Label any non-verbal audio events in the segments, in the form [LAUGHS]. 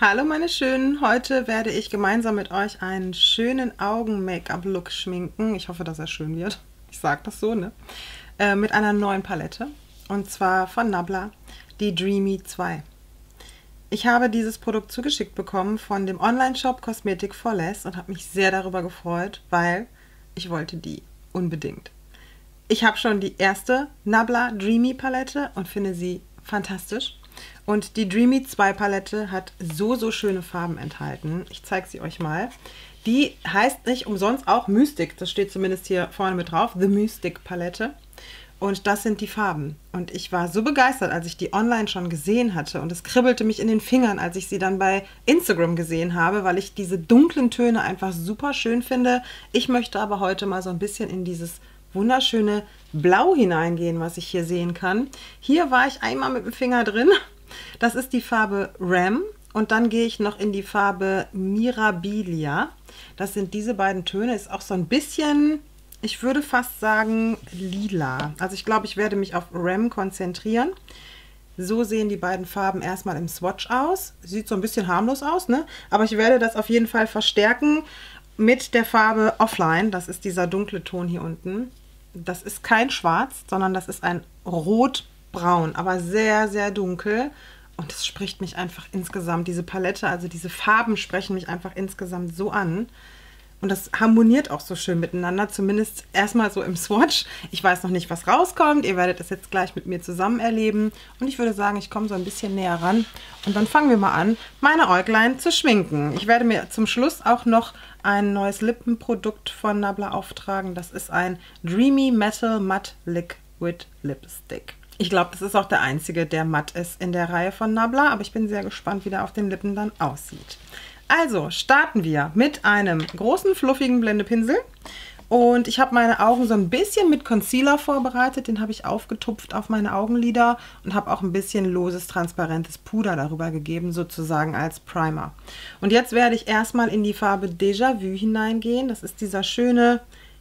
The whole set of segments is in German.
Hallo meine Schönen, heute werde ich gemeinsam mit euch einen schönen Augen-Make-up-Look schminken. Ich hoffe, dass er schön wird. Ich sage das so, ne? Äh, mit einer neuen Palette und zwar von Nabla, die Dreamy 2. Ich habe dieses Produkt zugeschickt bekommen von dem Online-Shop Cosmetic for Less und habe mich sehr darüber gefreut, weil ich wollte die unbedingt. Ich habe schon die erste Nabla Dreamy Palette und finde sie fantastisch. Und die Dreamy 2 Palette hat so, so schöne Farben enthalten. Ich zeige sie euch mal. Die heißt nicht umsonst auch Mystic. Das steht zumindest hier vorne mit drauf. The Mystic Palette. Und das sind die Farben. Und ich war so begeistert, als ich die online schon gesehen hatte. Und es kribbelte mich in den Fingern, als ich sie dann bei Instagram gesehen habe, weil ich diese dunklen Töne einfach super schön finde. Ich möchte aber heute mal so ein bisschen in dieses wunderschöne Blau hineingehen, was ich hier sehen kann. Hier war ich einmal mit dem Finger drin das ist die Farbe Ram und dann gehe ich noch in die Farbe Mirabilia. Das sind diese beiden Töne. Ist auch so ein bisschen, ich würde fast sagen, lila. Also ich glaube, ich werde mich auf Ram konzentrieren. So sehen die beiden Farben erstmal im Swatch aus. Sieht so ein bisschen harmlos aus, ne? Aber ich werde das auf jeden Fall verstärken mit der Farbe Offline. Das ist dieser dunkle Ton hier unten. Das ist kein Schwarz, sondern das ist ein Rot braun, aber sehr, sehr dunkel. Und es spricht mich einfach insgesamt, diese Palette, also diese Farben sprechen mich einfach insgesamt so an. Und das harmoniert auch so schön miteinander, zumindest erstmal so im Swatch. Ich weiß noch nicht, was rauskommt. Ihr werdet es jetzt gleich mit mir zusammen erleben. Und ich würde sagen, ich komme so ein bisschen näher ran. Und dann fangen wir mal an, meine Äuglein zu schminken. Ich werde mir zum Schluss auch noch ein neues Lippenprodukt von Nabla auftragen. Das ist ein Dreamy Metal Matte Liquid Lipstick. Ich glaube, das ist auch der einzige, der matt ist in der Reihe von Nabla, aber ich bin sehr gespannt, wie der auf den Lippen dann aussieht. Also starten wir mit einem großen, fluffigen Blendepinsel. Und ich habe meine Augen so ein bisschen mit Concealer vorbereitet. Den habe ich aufgetupft auf meine Augenlider und habe auch ein bisschen loses, transparentes Puder darüber gegeben, sozusagen als Primer. Und jetzt werde ich erstmal in die Farbe Déjà Vu hineingehen. Das ist dieser schöne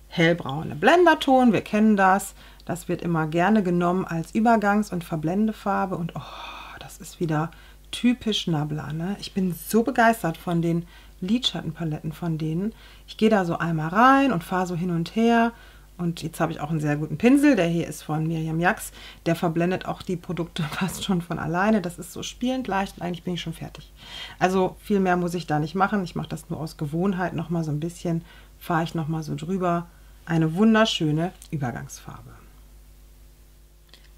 hellbraune Blenderton. Wir kennen das. Das wird immer gerne genommen als Übergangs- und Verblendefarbe. Und oh, das ist wieder typisch Nabla. Ne? Ich bin so begeistert von den Lidschattenpaletten von denen. Ich gehe da so einmal rein und fahre so hin und her. Und jetzt habe ich auch einen sehr guten Pinsel. Der hier ist von Miriam Jax. Der verblendet auch die Produkte [LAUGHS] fast schon von alleine. Das ist so spielend leicht und eigentlich bin ich schon fertig. Also viel mehr muss ich da nicht machen. Ich mache das nur aus Gewohnheit nochmal so ein bisschen. Fahre ich nochmal so drüber. Eine wunderschöne Übergangsfarbe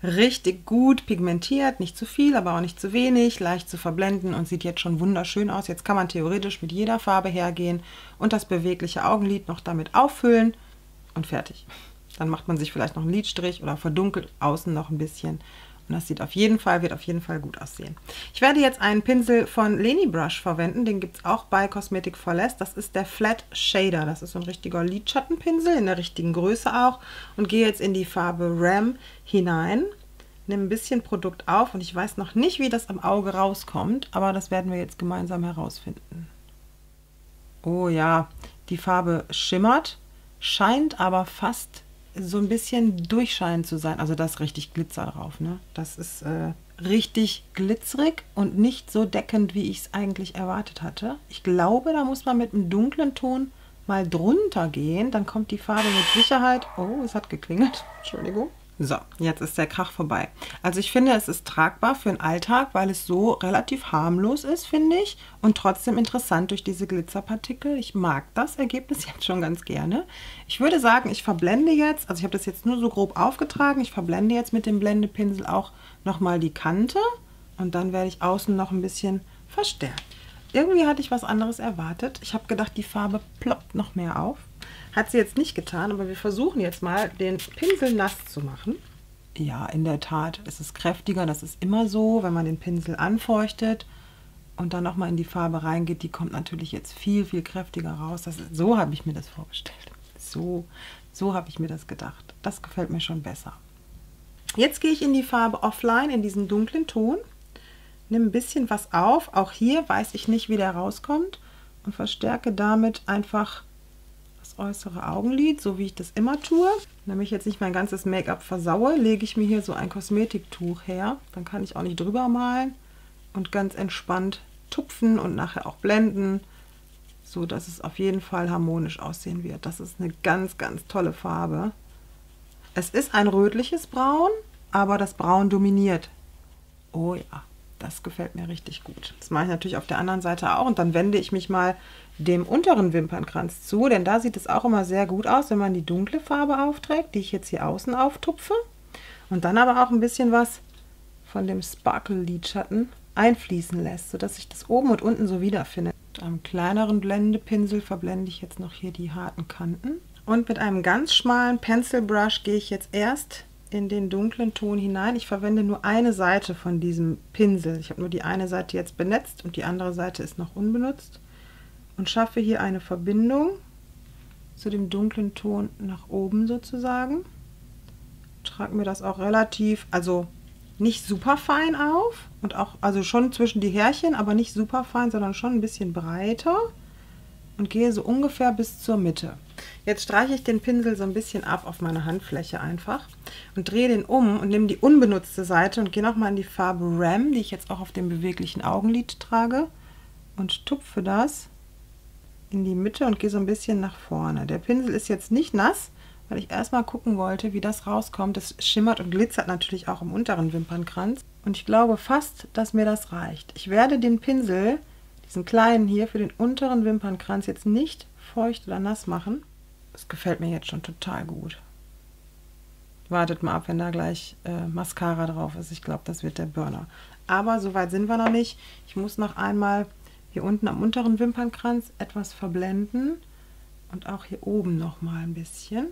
richtig gut pigmentiert, nicht zu viel, aber auch nicht zu wenig, leicht zu verblenden und sieht jetzt schon wunderschön aus. Jetzt kann man theoretisch mit jeder Farbe hergehen und das bewegliche Augenlid noch damit auffüllen und fertig. Dann macht man sich vielleicht noch einen Lidstrich oder verdunkelt außen noch ein bisschen und das sieht auf jeden Fall, wird auf jeden Fall gut aussehen. Ich werde jetzt einen Pinsel von Leni Brush verwenden. Den gibt es auch bei Cosmetic for Less. Das ist der Flat Shader. Das ist so ein richtiger Lidschattenpinsel in der richtigen Größe auch. Und gehe jetzt in die Farbe Ram hinein. Nehme ein bisschen Produkt auf und ich weiß noch nicht, wie das am Auge rauskommt. Aber das werden wir jetzt gemeinsam herausfinden. Oh ja, die Farbe schimmert, scheint aber fast so ein bisschen durchscheinend zu sein. Also da ist richtig Glitzer drauf. Ne? Das ist äh, richtig glitzerig und nicht so deckend, wie ich es eigentlich erwartet hatte. Ich glaube, da muss man mit einem dunklen Ton mal drunter gehen. Dann kommt die Farbe mit Sicherheit... Oh, es hat geklingelt. Entschuldigung. So, jetzt ist der Krach vorbei. Also ich finde, es ist tragbar für den Alltag, weil es so relativ harmlos ist, finde ich. Und trotzdem interessant durch diese Glitzerpartikel. Ich mag das Ergebnis [LAUGHS] jetzt schon ganz gerne. Ich würde sagen, ich verblende jetzt, also ich habe das jetzt nur so grob aufgetragen, ich verblende jetzt mit dem Blendepinsel auch nochmal die Kante. Und dann werde ich außen noch ein bisschen verstärken. Irgendwie hatte ich was anderes erwartet. Ich habe gedacht, die Farbe ploppt noch mehr auf. Hat sie jetzt nicht getan, aber wir versuchen jetzt mal, den Pinsel nass zu machen. Ja, in der Tat, es ist kräftiger. Das ist immer so, wenn man den Pinsel anfeuchtet und dann nochmal in die Farbe reingeht. Die kommt natürlich jetzt viel, viel kräftiger raus. Das ist, so habe ich mir das vorgestellt. So, so habe ich mir das gedacht. Das gefällt mir schon besser. Jetzt gehe ich in die Farbe Offline, in diesen dunklen Ton. Nimm ein bisschen was auf. Auch hier weiß ich nicht, wie der rauskommt. Und verstärke damit einfach äußere Augenlid, so wie ich das immer tue. Damit ich jetzt nicht mein ganzes Make-up versaue, lege ich mir hier so ein Kosmetiktuch her. Dann kann ich auch nicht drüber malen und ganz entspannt tupfen und nachher auch blenden, so dass es auf jeden Fall harmonisch aussehen wird. Das ist eine ganz, ganz tolle Farbe. Es ist ein rötliches Braun, aber das Braun dominiert. Oh ja, das gefällt mir richtig gut. Das mache ich natürlich auf der anderen Seite auch und dann wende ich mich mal dem unteren Wimpernkranz zu, denn da sieht es auch immer sehr gut aus, wenn man die dunkle Farbe aufträgt, die ich jetzt hier außen auftupfe und dann aber auch ein bisschen was von dem Sparkle Lidschatten einfließen lässt, sodass ich das oben und unten so wiederfinde. Mit einem kleineren Blendepinsel verblende ich jetzt noch hier die harten Kanten. Und mit einem ganz schmalen Pencil Brush gehe ich jetzt erst in den dunklen Ton hinein. Ich verwende nur eine Seite von diesem Pinsel. Ich habe nur die eine Seite jetzt benetzt und die andere Seite ist noch unbenutzt. Und schaffe hier eine Verbindung zu dem dunklen Ton nach oben sozusagen. Trage mir das auch relativ, also nicht super fein auf und auch, also schon zwischen die Härchen, aber nicht super fein, sondern schon ein bisschen breiter und gehe so ungefähr bis zur Mitte. Jetzt streiche ich den Pinsel so ein bisschen ab auf meine Handfläche einfach und drehe den um und nehme die unbenutzte Seite und gehe nochmal in die Farbe Ram, die ich jetzt auch auf dem beweglichen Augenlid trage und tupfe das in die Mitte und gehe so ein bisschen nach vorne. Der Pinsel ist jetzt nicht nass, weil ich erstmal gucken wollte, wie das rauskommt. Das schimmert und glitzert natürlich auch im unteren Wimpernkranz. Und ich glaube fast, dass mir das reicht. Ich werde den Pinsel, diesen kleinen hier, für den unteren Wimpernkranz jetzt nicht feucht oder nass machen. Das gefällt mir jetzt schon total gut. Wartet mal ab, wenn da gleich äh, Mascara drauf ist. Ich glaube, das wird der Burner. Aber so weit sind wir noch nicht. Ich muss noch einmal hier unten am unteren Wimpernkranz etwas verblenden und auch hier oben noch mal ein bisschen.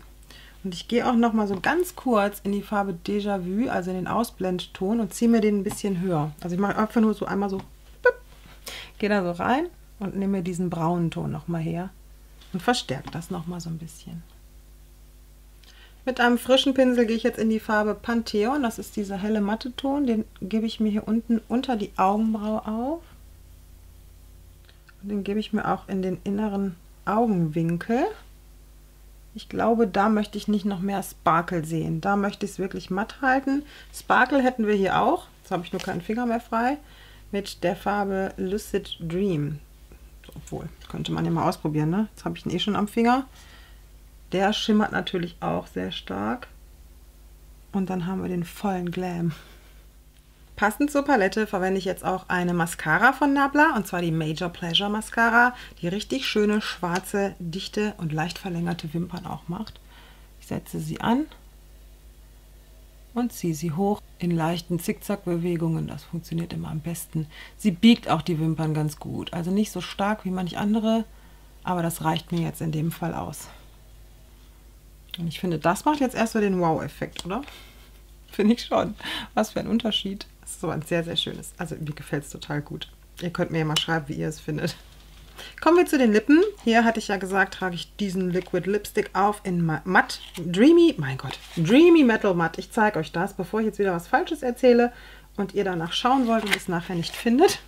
Und ich gehe auch noch mal so ganz kurz in die Farbe Déjà-vu, also in den Ausblendton und ziehe mir den ein bisschen höher. Also ich mache einfach nur so einmal so, gehe da so rein und nehme mir diesen braunen Ton noch mal her und verstärke das noch mal so ein bisschen. Mit einem frischen Pinsel gehe ich jetzt in die Farbe Pantheon, das ist dieser helle matte Ton, den gebe ich mir hier unten unter die Augenbraue auf. Und den gebe ich mir auch in den inneren Augenwinkel. Ich glaube, da möchte ich nicht noch mehr Sparkle sehen. Da möchte ich es wirklich matt halten. Sparkle hätten wir hier auch. Jetzt habe ich nur keinen Finger mehr frei. Mit der Farbe Lucid Dream. Obwohl, könnte man ja mal ausprobieren. Ne? Jetzt habe ich ihn eh schon am Finger. Der schimmert natürlich auch sehr stark. Und dann haben wir den vollen Glam. Passend zur Palette verwende ich jetzt auch eine Mascara von Nabla und zwar die Major Pleasure Mascara, die richtig schöne, schwarze, dichte und leicht verlängerte Wimpern auch macht. Ich setze sie an und ziehe sie hoch in leichten Zickzack-Bewegungen. Das funktioniert immer am besten. Sie biegt auch die Wimpern ganz gut, also nicht so stark wie manch andere, aber das reicht mir jetzt in dem Fall aus. Und ich finde, das macht jetzt erst so den Wow-Effekt, oder? Finde ich schon. Was für ein Unterschied. Ist so ein sehr, sehr schönes. Also mir gefällt es total gut. Ihr könnt mir ja mal schreiben, wie ihr es findet. Kommen wir zu den Lippen. Hier hatte ich ja gesagt, trage ich diesen Liquid Lipstick auf in matt, dreamy, mein Gott, dreamy Metal Matt. Ich zeige euch das, bevor ich jetzt wieder was Falsches erzähle und ihr danach schauen wollt und es nachher nicht findet.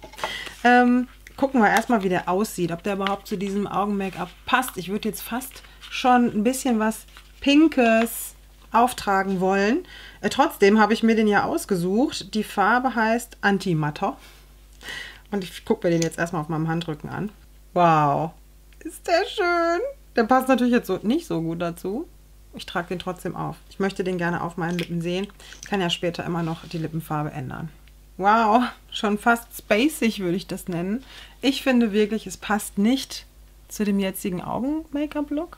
Ähm, gucken wir erstmal, wie der aussieht, ob der überhaupt zu diesem Augen-Make-up passt. Ich würde jetzt fast schon ein bisschen was Pinkes auftragen wollen. Äh, trotzdem habe ich mir den ja ausgesucht. Die Farbe heißt Antimatter. Und ich gucke mir den jetzt erstmal auf meinem Handrücken an. Wow, ist der schön. Der passt natürlich jetzt so nicht so gut dazu. Ich trage den trotzdem auf. Ich möchte den gerne auf meinen Lippen sehen. Ich kann ja später immer noch die Lippenfarbe ändern. Wow, schon fast spacig würde ich das nennen. Ich finde wirklich, es passt nicht zu dem jetzigen Augen-Make-up-Look.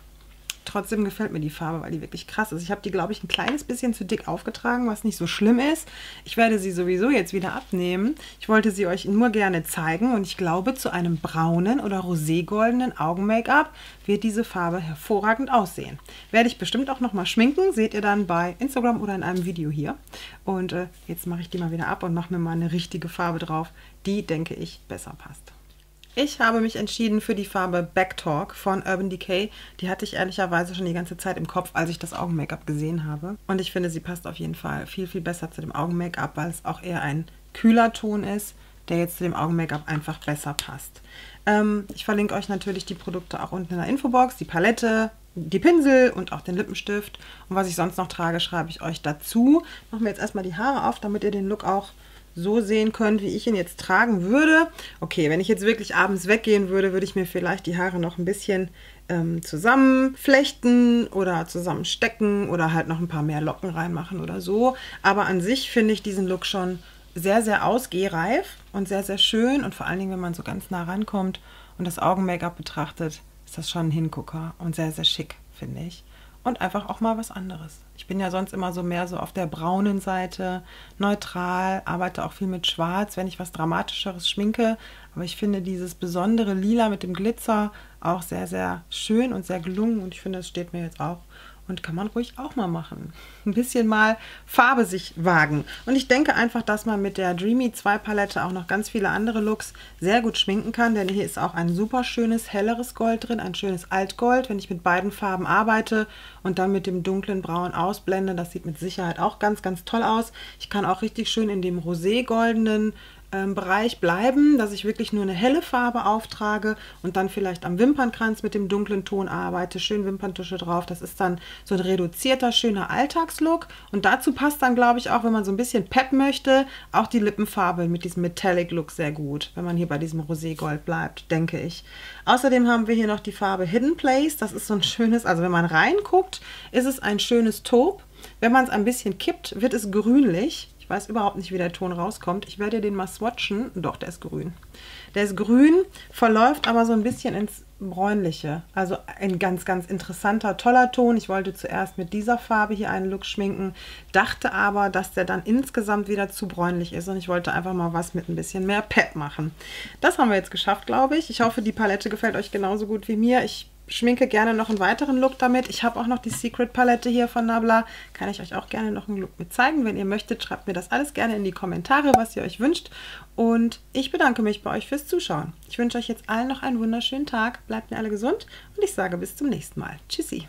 Trotzdem gefällt mir die Farbe, weil die wirklich krass ist. Ich habe die, glaube ich, ein kleines bisschen zu dick aufgetragen, was nicht so schlimm ist. Ich werde sie sowieso jetzt wieder abnehmen. Ich wollte sie euch nur gerne zeigen und ich glaube, zu einem braunen oder roségoldenen Augen-Make-up wird diese Farbe hervorragend aussehen. Werde ich bestimmt auch nochmal schminken, seht ihr dann bei Instagram oder in einem Video hier. Und äh, jetzt mache ich die mal wieder ab und mache mir mal eine richtige Farbe drauf, die, denke ich, besser passt. Ich habe mich entschieden für die Farbe Backtalk von Urban Decay. Die hatte ich ehrlicherweise schon die ganze Zeit im Kopf, als ich das Augen-Make-up gesehen habe. Und ich finde, sie passt auf jeden Fall viel, viel besser zu dem Augen-Make-up, weil es auch eher ein kühler Ton ist, der jetzt zu dem Augen-Make-up einfach besser passt. Ähm, ich verlinke euch natürlich die Produkte auch unten in der Infobox, die Palette, die Pinsel und auch den Lippenstift. Und was ich sonst noch trage, schreibe ich euch dazu. Machen wir jetzt erstmal die Haare auf, damit ihr den Look auch so sehen könnt, wie ich ihn jetzt tragen würde. Okay, wenn ich jetzt wirklich abends weggehen würde, würde ich mir vielleicht die Haare noch ein bisschen ähm, zusammenflechten oder zusammenstecken oder halt noch ein paar mehr Locken reinmachen oder so. Aber an sich finde ich diesen Look schon sehr, sehr ausgehreif und sehr, sehr schön. Und vor allen Dingen, wenn man so ganz nah rankommt und das Augen-Make-up betrachtet, ist das schon ein Hingucker und sehr, sehr schick, finde ich. Und einfach auch mal was anderes. Ich bin ja sonst immer so mehr so auf der braunen Seite, neutral, arbeite auch viel mit Schwarz, wenn ich was Dramatischeres schminke. Aber ich finde dieses besondere Lila mit dem Glitzer auch sehr, sehr schön und sehr gelungen. Und ich finde, es steht mir jetzt auch und kann man ruhig auch mal machen. Ein bisschen mal Farbe sich wagen. Und ich denke einfach, dass man mit der Dreamy 2 Palette auch noch ganz viele andere Looks sehr gut schminken kann. Denn hier ist auch ein super schönes, helleres Gold drin, ein schönes Altgold. Wenn ich mit beiden Farben arbeite und dann mit dem dunklen Braun ausblende, das sieht mit Sicherheit auch ganz, ganz toll aus. Ich kann auch richtig schön in dem rosé-goldenen ähm, Bereich bleiben, dass ich wirklich nur eine helle Farbe auftrage und dann vielleicht am Wimpernkranz mit dem dunklen Ton arbeite, schön Wimperntusche drauf. Das ist dann so ein reduzierter, schöner Alltagslook und dazu passt dann, glaube ich, auch, wenn man so ein bisschen Pep möchte, auch die Lippenfarbe mit diesem Metallic Look sehr gut, wenn man hier bei diesem Roségold bleibt, denke ich. Außerdem haben wir hier noch die Farbe Hidden Place. Das ist so ein schönes, also wenn man reinguckt, ist es ein schönes Taupe. Wenn man es ein bisschen kippt, wird es grünlich. Ich weiß überhaupt nicht, wie der Ton rauskommt. Ich werde den mal swatchen. Doch, der ist grün. Der ist grün, verläuft aber so ein bisschen ins Bräunliche. Also ein ganz, ganz interessanter, toller Ton. Ich wollte zuerst mit dieser Farbe hier einen Look schminken, dachte aber, dass der dann insgesamt wieder zu bräunlich ist und ich wollte einfach mal was mit ein bisschen mehr Pep machen. Das haben wir jetzt geschafft, glaube ich. Ich hoffe, die Palette gefällt euch genauso gut wie mir. Ich schminke gerne noch einen weiteren Look damit. Ich habe auch noch die Secret Palette hier von Nabla. Kann ich euch auch gerne noch einen Look mit zeigen. Wenn ihr möchtet, schreibt mir das alles gerne in die Kommentare, was ihr euch wünscht. Und ich bedanke mich bei euch fürs Zuschauen. Ich wünsche euch jetzt allen noch einen wunderschönen Tag. Bleibt mir alle gesund und ich sage bis zum nächsten Mal. Tschüssi.